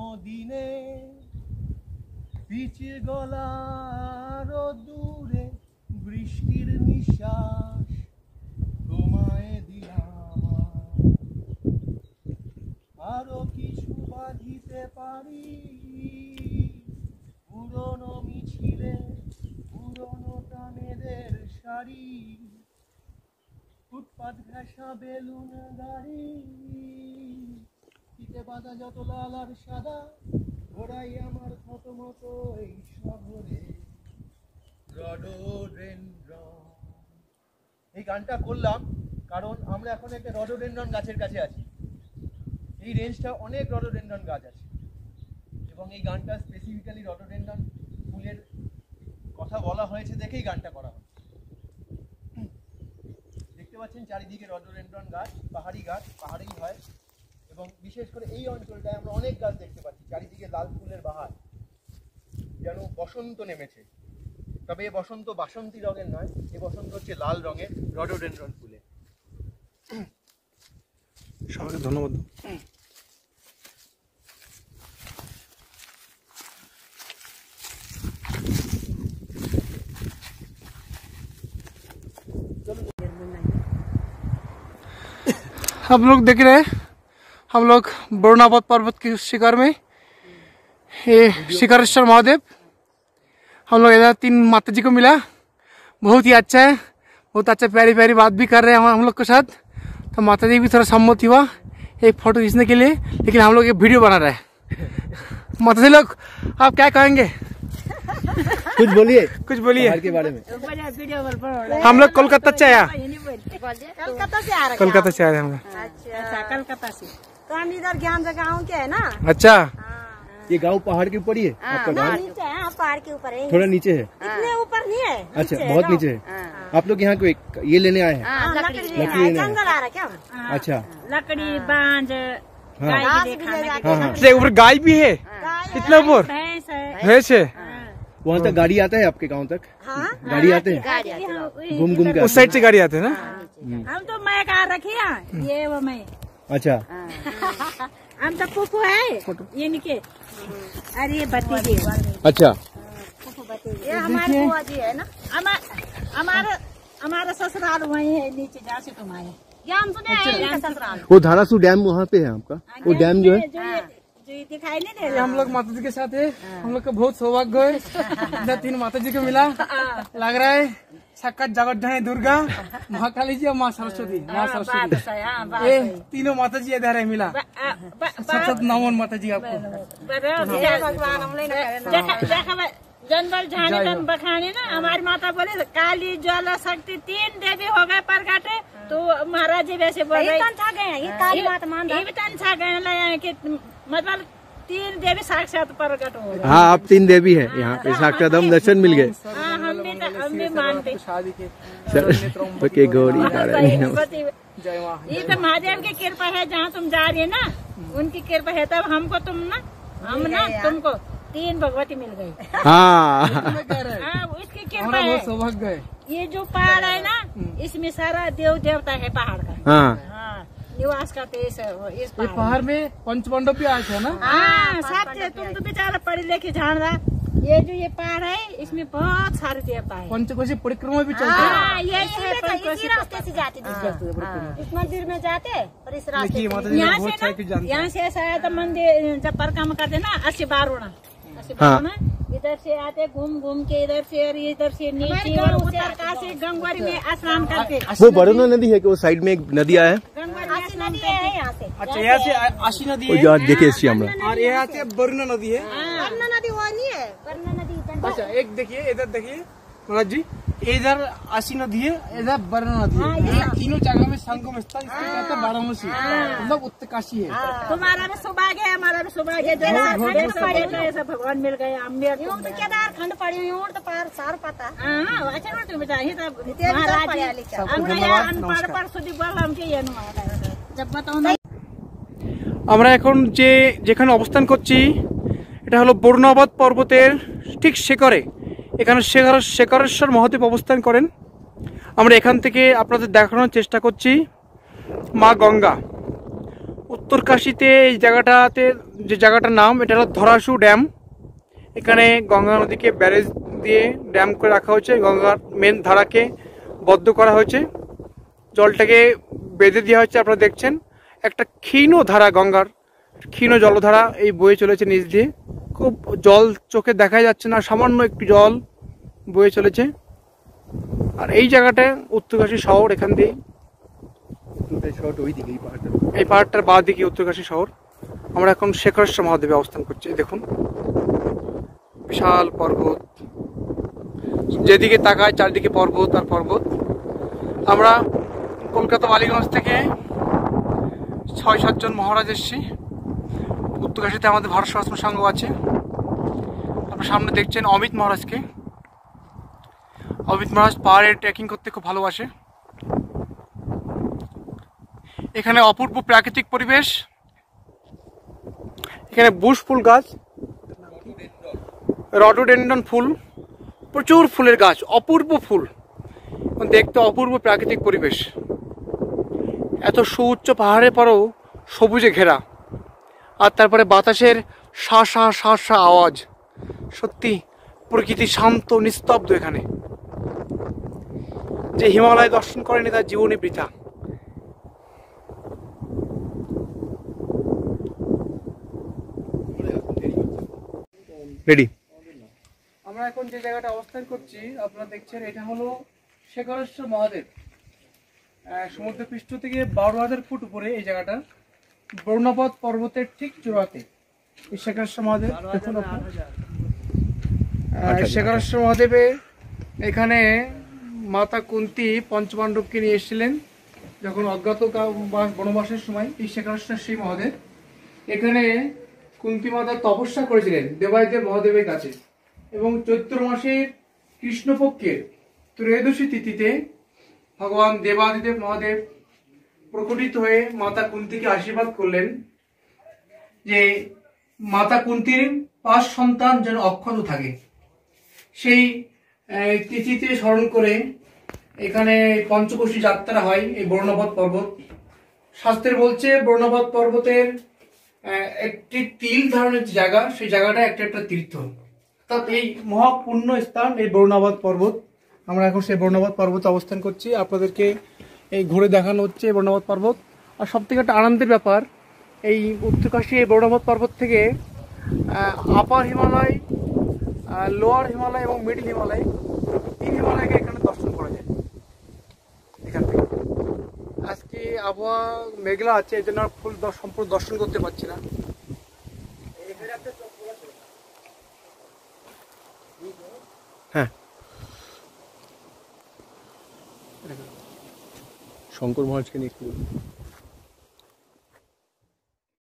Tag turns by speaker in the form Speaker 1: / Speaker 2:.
Speaker 1: দিনে পিচে গলার দূরে বৃষ্টির নিঃশ্বাস তোমায় দিলাম। আরও কিছু বাঁধিতে পারি? পুরনো মিছিলে, পুরনো টানেদের শাড়ি, ফুটপাত ঘেঁষা বেলুন গাড়ি। পিঠে বাঁধা যত লাল আর সাদা, ঘোড়াই আমার ক্ষত মতো এই শহরে। এই গানটা করলাম কারণ আমরা এখন একটা রডোডেনড্রন গাছের কাছে আছি। এই রেঞ্জটা অনেক রডোডেনড্রন গাছ আছে। এবং এই গানটা স্পেসিফিক্যালি রডোডেনড্রন ফুলের কথা বলা হয়েছে দেখেই গানটা করা হয় দেখতে পাচ্ছেন চারিদিকে রডোডেনড্রন গাছ, পাহাড়ি গাছ, পাহাড়েই হয়। এবং বিশেষ করে এই অঞ্চলটায় আমরা অনেক গাছ দেখতে পাচ্ছি চারিদিকে লাল ফুলের বাহার যেন বসন্ত নেমেছে তবে এ বসন্ত বাসন্তী রঙের নয় এ বসন্ত হচ্ছে লাল রঙের রডোডেনড্রন ফুলে
Speaker 2: সবাইকে ধন্যবাদ हम लोग देख रहे हैं हम लोग वरुणावत पर्वत के शिखर में ये शिखरेश्वर महादेव हम लोग इधर तीन माता जी को मिला। बहुत ही अच्छा है बहुत अच्छा प्यारी प्यारी बात भी कर रहे हैं हम लोग के साथ। तो माता जी भी थोड़ा सम्मत हुआ एक फ़ोटो खींचने के लिए लेकिन हम लोग एक वीडियो बना रहे हैं। माता जी लोग आप क्या कहेंगे?
Speaker 1: कुछ बोलिए।
Speaker 2: कुछ बोलिए।
Speaker 1: के बारे में।
Speaker 2: हम लोग कोलकाता से आया।
Speaker 3: कलकत्ता से आ
Speaker 2: कोलकाता आए हैं हम लोग।
Speaker 3: अच्छा कलकत्ता से। हम इधर ज्ञान गाँव के है ना?
Speaker 2: अच्छा।
Speaker 1: ये गाँव पहाड़ के ऊपर ही है? आपका
Speaker 3: हाँ,
Speaker 1: गाँव?
Speaker 3: नीचे है पहाड़ के ऊपर है।
Speaker 1: थोड़ा नीचे है?
Speaker 3: इतने ऊपर नहीं है
Speaker 1: अच्छा बहुत नीचे है। आप लोग यहाँ को एक ये लेने आए हैं?
Speaker 3: हाँ, लकड़ी लेना
Speaker 1: लकड़ी
Speaker 3: है
Speaker 1: है।
Speaker 3: आ रहा क्या?
Speaker 1: अच्छा।
Speaker 4: लकड़ी बांझ
Speaker 1: हाँ। हाँ हाँ।
Speaker 2: इससे ऊपर गाय भी है? कितना ऊपर?
Speaker 4: भैंस है।
Speaker 1: वहाँ तक गाड़ी आता है आपके गाँव तक?
Speaker 3: हाँ।
Speaker 1: गाड़ी आते हैं?
Speaker 3: है।
Speaker 1: घूम घूम के
Speaker 2: उस साइड से गाड़ी आते हैं ना?
Speaker 4: हम तो मैं कहा रखी ये वो मैं
Speaker 1: हैं? अच्छा।
Speaker 4: हम तो पुप्पू है। इनके अरे ये भतीजे।
Speaker 1: अच्छा।
Speaker 3: ये हमारे बुआ जी है ना?
Speaker 4: हमा- हमारा हमारा ससुराल वही है नीचे जहाँ से तुम आए
Speaker 3: हम सुने हैं इनका ससुराल।
Speaker 1: वो धारासू डैम वहाँ पे है आपका? वो डैम जो है?
Speaker 4: जो ये दिखाई नहीं दे
Speaker 2: ये हम लोग माता जी के साथ है। हम लोग का बहुत सौभाग्य है। तीन माता जी को मिला। लग रहा है साक्षात जगत जहाँ दुर्गा। महाकाली जी और माँ सरस्वती। माँ सरस्वती।
Speaker 4: सही हाँ बात
Speaker 2: ये तीनों माता जी इधर है मिला। साक्षात नमन माता जी आपको।
Speaker 3: हम
Speaker 4: जनबल झाने तन बखाने ना हमारी माता बोले काली ज्वाला शक्ति तीन देवी हो गए प्रगटे तो महाराज जी वैसे बोल
Speaker 3: ये
Speaker 4: रहे
Speaker 3: तन था गए ये काली माता मान
Speaker 4: ये भी तन छा गए के मतलब तीन देवी साक्षात प्रकट हो
Speaker 1: हाँ आप तीन देवी है यहाँ पे साक्षात हम दर्शन मिल गए।
Speaker 4: हाँ।
Speaker 2: के
Speaker 1: गौरी
Speaker 2: जय माँ।
Speaker 4: ये तो महादेव की कृपा है जहाँ तुम जा रही है ना उनकी कृपा है तब हमको तुम ना हम ना तुमको तीन भगवती मिल गई।
Speaker 1: हाँ।
Speaker 4: हाँ उसकी कृपा है। ये जो पहाड़ है ना इसमें सारा देव देवता है पहाड़ का।
Speaker 1: हाँ।
Speaker 4: हाँ निवास करते इस इस पहाड़
Speaker 2: में। पंचपांडव भी आए थे ना?
Speaker 4: हाँ सब थे, तुम तो बेचारा पढ़े लिखे जान रहा ये जो ये पहाड़ है इसमें बहुत सारे देवता है।
Speaker 2: पंचकोशी परिक्रमा भी चलते हैं।
Speaker 4: हाँ यही है
Speaker 3: इसी रास्ते से जाते इस मंदिर में जाते और इस रास्ते से
Speaker 4: यहाँ से
Speaker 2: हैं
Speaker 4: यहाँ से शायद मंदिर जब परिक्रमा करते ना अस्सी
Speaker 1: हाँ।
Speaker 4: बारूणा इधर से आते घूम घूम के इधर से और इधर से नीचे और उतर काशी गंगवारी में स्नान करके।
Speaker 1: वो बड़ोना नदी है कि वो साइड में एक नदी आया है
Speaker 4: गंगवारी में
Speaker 3: आसी
Speaker 4: स्नान
Speaker 3: नदी है यहाँ से।
Speaker 2: अच्छा यहाँ से आशी नदी है?
Speaker 1: आज देखे इसी हम
Speaker 2: और यहाँ से वरुणा नदी है।
Speaker 3: वरना नदी वो नहीं है। वरना नदी इधर-
Speaker 2: अच्छा एक देखिए इधर देखिए। महाराज जी इधर आशी नदी है इधर वरुणा नदी है। ये तीनों जगह में संगम स्थल इसको कहते हैं वाराणसी मतलब उत्तरकाशी है।
Speaker 4: तुम्हारा भी सौभाग्य है हमारा भी सौभाग्य है। ऐसा भगवान मिल गए हम भी
Speaker 3: यूँ तो केदार खंड पड़ी यूँ तो पार सार पता।
Speaker 4: हाँ अच्छा ना तुम बेटा ही तो महाराज हम अनपढ़। पढ़ सुधी बोल हमके ये नुआ जब बताओ ना
Speaker 2: আমরা এখন যে যেখানে অবস্থান করছি, এটা হলো বরুণাবাদ পর্বতের ঠিক শেখরে। এখানে শেখর শেখরেশ্বর মহাদেব অবস্থান করেন। আমরা এখান থেকে আপনাদের দেখানোর চেষ্টা করছি মা গঙ্গা। উত্তরকাশীতে এই জায়গাটাতে যে জায়গাটার নাম, এটা হলো ধরাসু ড্যাম। এখানে গঙ্গা নদীকে ব্যারেজ দিয়ে ড্যাম করে রাখা হয়েছে। গঙ্গার মেন ধারাকে বদ্ধ করা হয়েছে। জলটাকে বেঁধে দেওয়া হচ্ছে আপনারা দেখছেন। একটা ক্ষীণ ধারা গঙ্গার ক্ষীণ জলধারা এই বয়ে চলেছে নিচ দিয়ে। খুব জল চোখে দেখা যাচ্ছে না সামান্য একটু জল বয়ে চলেছে। আর এই জায়গাটা উত্তরকাশী শহর এখান দিয়ে।
Speaker 1: এই
Speaker 2: পাহাড়টার বাঁ দিকে উত্তরকাশী শহর। আমরা এখন শেখরেশ্বর মহাদেবে অবস্থান করছি দেখুন। বিশাল পর্বত। যেদিকে তাকায় চারদিকে পর্বত আর পর্বত। আমরা কলকাতা বালিগঞ্জ থেকে ছয় সাতজন মহারাজ এসছি। উত্তরকাশীতে আমাদের ভারত সমাজ সংঘ আছে। আপনার সামনে দেখছেন অমিত মহারাজকে। অমিত মহারাজ পাহাড়ে ট্রেকিং করতে খুব ভালোবাসে। এখানে অপূর্ব প্রাকৃতিক পরিবেশ। এখানে বুশ ফুল গাছ। রডোডেন্ডন ফুল। প্রচুর ফুলের গাছ, অপূর্ব ফুল। দেখতে অপূর্ব প্রাকৃতিক পরিবেশ। এত সুউচ্চ পাহাড়ের পরেও সবুজে ঘেরা। আর তারপরে বাতাসের শা শা শা শা আওয়াজ। সত্যি প্রকৃতি শান্ত নিস্তব্ধ এখানে। যে হিমালয় দর্শন করেনি তার জীবনী বৃথা।
Speaker 1: রেডি
Speaker 2: আমরা এখন যে জায়গাটা অবস্থান করছি আপনারা দেখছেন এটা হলো শেখরেশ্বর মহাদেব। সমুদ্রপৃষ্ঠ থেকে বারো হাজার ফুট উপরে এই জায়গাটা। বর্ণপথ পর্বতের ঠিক চূড়াতে। দেখুন মহাদেবে এখানে মাতা কুন্তি পঞ্চপাণ্ডবকে নিয়ে এসেছিলেন যখন অজ্ঞাত বনবাসের সময় এই শেখরেশ্বর সেই মহাদেব। এখানে কুন্তি মাতা তপস্যা করেছিলেন দেবাদিদেব মহাদেবের কাছে। এবং চৈত্র মাসের কৃষ্ণপক্ষের ত্রয়োদশী তিথিতে ভগবান দেবাদিদেব মহাদেব প্রকটিত হয়ে মাতা কুন্তিকে আশীর্বাদ করলেন যে মাতা কুন্তির পাঁচ সন্তান যেন অক্ষত থাকে। সেই তিথিতে স্মরণ করে এখানে পঞ্চকোশী যাত্রা হয় এই বর্ণপথ পর্বত। শাস্ত্রে বলছে বর্ণপথ পর্বতের একটি তিল ধারণের জায়গা, সেই জায়গাটা একটা একটা তীর্থ। অর্থাৎ এই মহাপূর্ণ স্থান, এই বর্ণাবাদ পর্বত। আমরা এখন সেই বর্ণাবাদ পর্বতে অবস্থান করছি। আপনাদেরকে এই ঘুরে দেখানো হচ্ছে এই পর্বত। আর সব থেকে একটা আনন্দের ব্যাপার, এই উত্তরকাশী এই বর্ণাবাদ পর্বত থেকে আপার হিমালয় লোয়ার হিমালয় এবং মিডল হিমালয় তিন হিমালয়কে এখানে দর্শন করা যায়। এখান থেকে। আজকে আবহাওয়া মেঘলা আছে, এই জন্য ফুল সম্পূর্ণ দর্শন করতে পারছি না।
Speaker 1: হ্যাঁ। শঙ্কর মহারাজকে নিয়ে একটু।